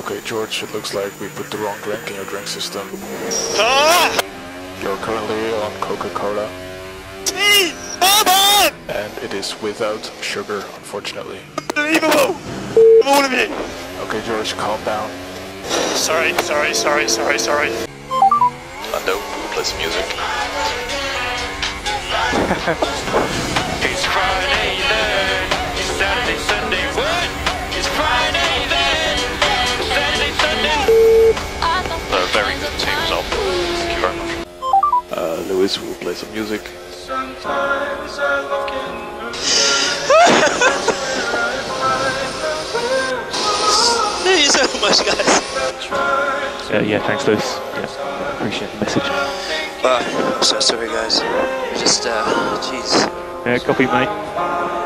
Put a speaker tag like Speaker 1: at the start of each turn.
Speaker 1: Okay, George, it looks like we put the wrong drink in your drink system.
Speaker 2: Ah!
Speaker 1: You're currently on Coca-Cola,
Speaker 2: Please! Come on!
Speaker 1: and it is without sugar, unfortunately.
Speaker 2: Unbelievable! All of you!
Speaker 1: Okay, George, calm down.
Speaker 2: Sorry, sorry, sorry, sorry, sorry.
Speaker 3: Lando, play some music. Lewis will play some music.
Speaker 2: Thank you so much, guys.
Speaker 4: Uh, yeah, thanks, Lewis. Yeah, appreciate the message.
Speaker 2: Uh, I'm so sorry, guys. Just, uh, jeez.
Speaker 4: Yeah, copy, mate.